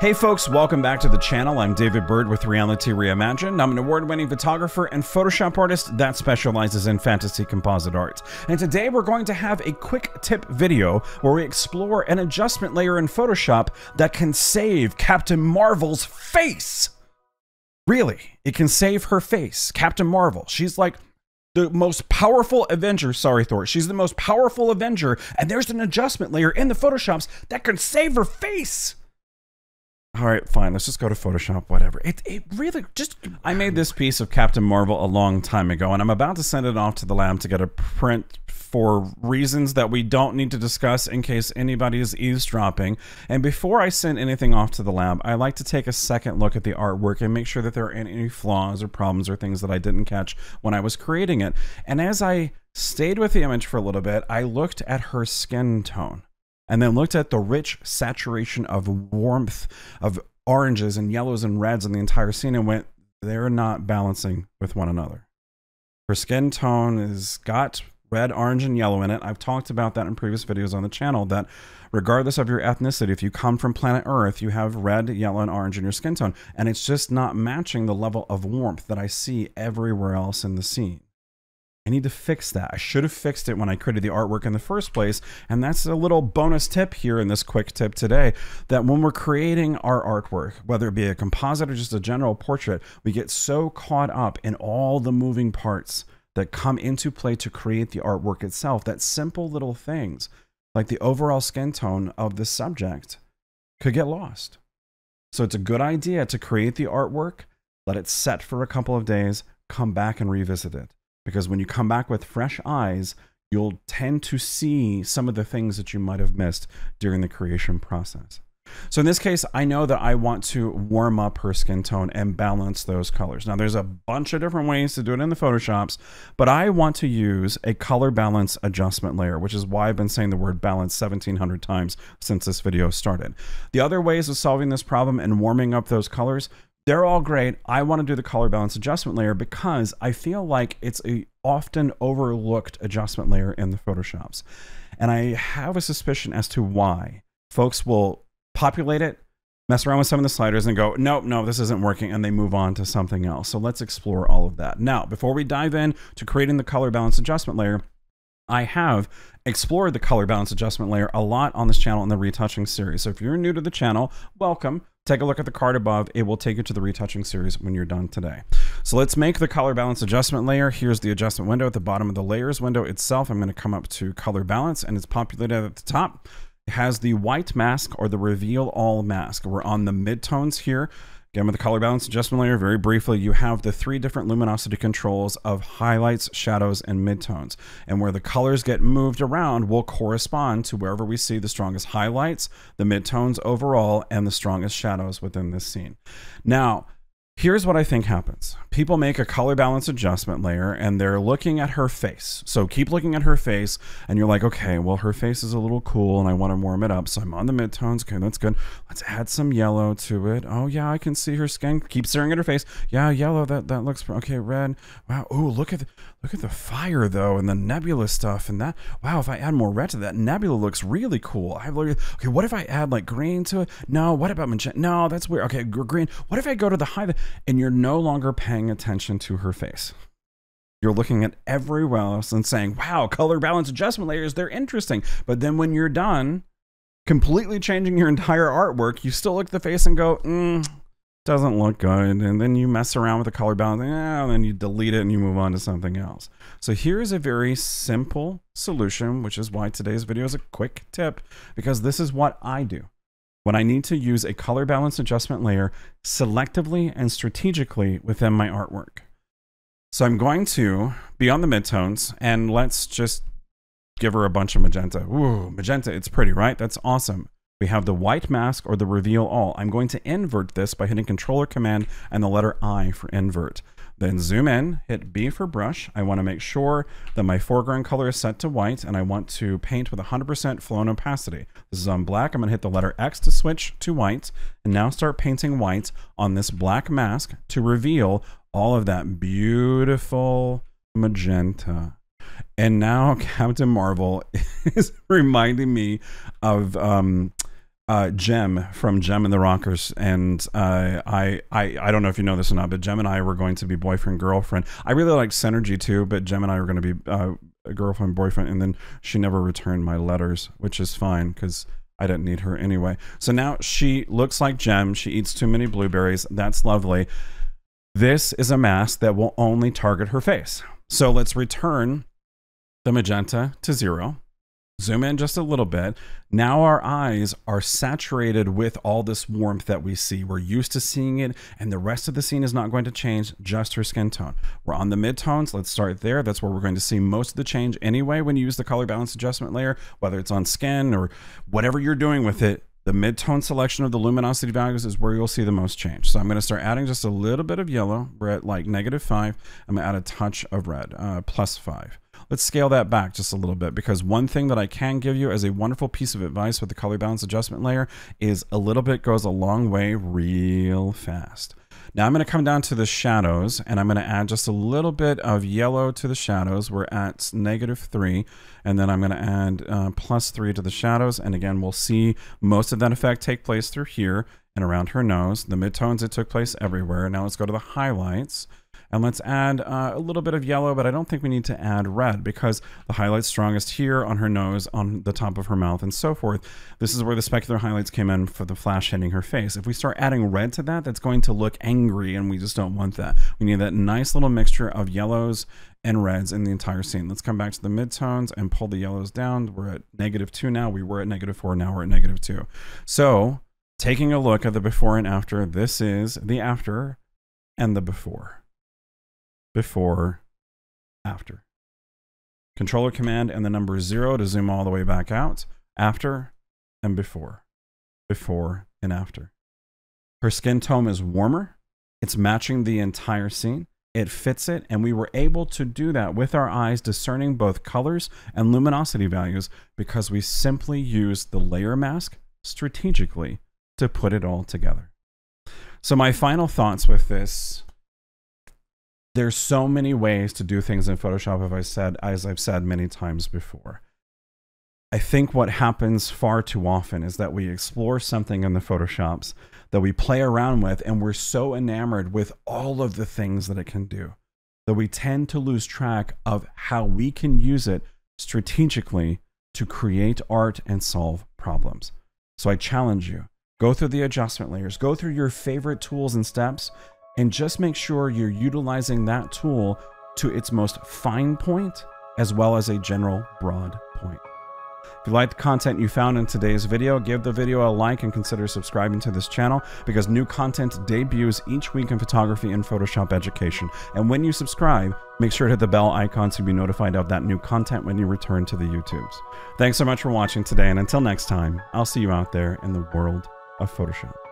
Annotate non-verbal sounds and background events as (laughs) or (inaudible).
Hey folks, welcome back to the channel. I'm David Bird with Reality Reimagined. I'm an award-winning photographer and Photoshop artist that specializes in fantasy composite art. And today we're going to have a quick tip video where we explore an adjustment layer in Photoshop that can save Captain Marvel's face. Really, it can save her face. Captain Marvel. She's like the most powerful Avenger. Sorry, Thor. She's the most powerful Avenger, and there's an adjustment layer in the Photoshops that can save her face all right, fine. Let's just go to Photoshop, whatever. It, it really just. I made this piece of Captain Marvel a long time ago, and I'm about to send it off to the lab to get a print for reasons that we don't need to discuss in case anybody is eavesdropping. And before I send anything off to the lab, I like to take a second look at the artwork and make sure that there aren't any flaws or problems or things that I didn't catch when I was creating it. And as I stayed with the image for a little bit, I looked at her skin tone and then looked at the rich saturation of warmth of oranges and yellows and reds in the entire scene and went, they're not balancing with one another. Her skin tone has got red, orange, and yellow in it. I've talked about that in previous videos on the channel that regardless of your ethnicity, if you come from planet Earth, you have red, yellow, and orange in your skin tone. And it's just not matching the level of warmth that I see everywhere else in the scene. I need to fix that. I should have fixed it when I created the artwork in the first place. And that's a little bonus tip here in this quick tip today that when we're creating our artwork, whether it be a composite or just a general portrait, we get so caught up in all the moving parts that come into play to create the artwork itself that simple little things like the overall skin tone of the subject could get lost. So it's a good idea to create the artwork, let it set for a couple of days, come back and revisit it because when you come back with fresh eyes, you'll tend to see some of the things that you might have missed during the creation process. So in this case, I know that I want to warm up her skin tone and balance those colors. Now there's a bunch of different ways to do it in the Photoshops, but I want to use a color balance adjustment layer, which is why I've been saying the word balance 1700 times since this video started. The other ways of solving this problem and warming up those colors they're all great. I want to do the color balance adjustment layer because I feel like it's a often overlooked adjustment layer in the Photoshops. And I have a suspicion as to why. Folks will populate it, mess around with some of the sliders and go, nope, no, this isn't working, and they move on to something else. So let's explore all of that. Now, before we dive in to creating the color balance adjustment layer, I have explored the color balance adjustment layer a lot on this channel in the retouching series. So if you're new to the channel, welcome. Take a look at the card above. It will take you to the retouching series when you're done today. So let's make the color balance adjustment layer. Here's the adjustment window at the bottom of the layers window itself. I'm going to come up to color balance and it's populated at the top. It has the white mask or the reveal all mask. We're on the midtones here. Again, with the color balance adjustment layer, very briefly, you have the three different luminosity controls of highlights, shadows, and midtones. And where the colors get moved around will correspond to wherever we see the strongest highlights, the midtones overall, and the strongest shadows within this scene. Now, Here's what I think happens. People make a color balance adjustment layer and they're looking at her face. So keep looking at her face and you're like, okay, well, her face is a little cool and I want to warm it up. So I'm on the midtones. Okay, that's good. Let's add some yellow to it. Oh, yeah, I can see her skin. Keep staring at her face. Yeah, yellow. That that looks okay. Red. Wow. Oh, look at the, look at the fire though and the nebula stuff and that. Wow, if I add more red to that, nebula looks really cool. I have okay. What if I add like green to it? No. What about magenta? No, that's weird. Okay, green. What if I go to the high? and you're no longer paying attention to her face. You're looking at everywhere else and saying, wow, color balance adjustment layers, they're interesting. But then when you're done, completely changing your entire artwork, you still look at the face and go, mm, doesn't look good. And then you mess around with the color balance, and then you delete it and you move on to something else. So here's a very simple solution, which is why today's video is a quick tip, because this is what I do when I need to use a color balance adjustment layer selectively and strategically within my artwork. So I'm going to be on the midtones and let's just give her a bunch of magenta. Ooh, magenta, it's pretty, right? That's awesome. We have the white mask or the reveal all. I'm going to invert this by hitting controller command and the letter I for invert. Then zoom in, hit B for brush. I want to make sure that my foreground color is set to white and I want to paint with 100% flow and opacity. This is on black. I'm going to hit the letter X to switch to white and now start painting white on this black mask to reveal all of that beautiful magenta. And now (laughs) Captain Marvel (laughs) is reminding me of um, uh, Jem from Jem and the Rockers, and uh, I, I I don't know if you know this or not, but Jem and I were going to be boyfriend girlfriend. I really like Synergy too, but Jem and I were going to be uh, a girlfriend boyfriend, and then she never returned my letters, which is fine because I didn't need her anyway. So now she looks like Jem. She eats too many blueberries. That's lovely. This is a mask that will only target her face. So let's return the magenta to zero zoom in just a little bit. Now our eyes are saturated with all this warmth that we see. We're used to seeing it, and the rest of the scene is not going to change, just her skin tone. We're on the midtones. Let's start there. That's where we're going to see most of the change anyway when you use the color balance adjustment layer, whether it's on skin or whatever you're doing with it. The midtone selection of the luminosity values is where you'll see the most change. So I'm going to start adding just a little bit of yellow. We're at like negative five. I'm going to add a touch of red, uh, plus five. Let's scale that back just a little bit because one thing that I can give you as a wonderful piece of advice with the color balance adjustment layer is a little bit goes a long way real fast. Now I'm going to come down to the shadows and I'm going to add just a little bit of yellow to the shadows. We're at negative three and then I'm going to add uh, plus three to the shadows. And again, we'll see most of that effect take place through here and around her nose. The midtones, it took place everywhere. Now let's go to the highlights. And let's add uh, a little bit of yellow, but I don't think we need to add red because the highlight's strongest here on her nose, on the top of her mouth, and so forth. This is where the specular highlights came in for the flash hitting her face. If we start adding red to that, that's going to look angry, and we just don't want that. We need that nice little mixture of yellows and reds in the entire scene. Let's come back to the midtones and pull the yellows down. We're at negative two now. We were at negative four. Now we're at negative two. So taking a look at the before and after, this is the after and the before before, after. Controller command and the number zero to zoom all the way back out, after and before, before and after. Her skin tone is warmer. It's matching the entire scene. It fits it, and we were able to do that with our eyes, discerning both colors and luminosity values because we simply used the layer mask strategically to put it all together. So, my final thoughts with this there's so many ways to do things in Photoshop, as I said, as I've said many times before. I think what happens far too often is that we explore something in the Photoshops that we play around with, and we're so enamored with all of the things that it can do that we tend to lose track of how we can use it strategically to create art and solve problems. So I challenge you go through the adjustment layers, go through your favorite tools and steps, and just make sure you're utilizing that tool to its most fine point as well as a general broad point. If you like the content you found in today's video, give the video a like and consider subscribing to this channel because new content debuts each week in photography and Photoshop education. And when you subscribe, make sure to hit the bell icon to be notified of that new content when you return to the YouTubes. Thanks so much for watching today, and until next time, I'll see you out there in the world of Photoshop.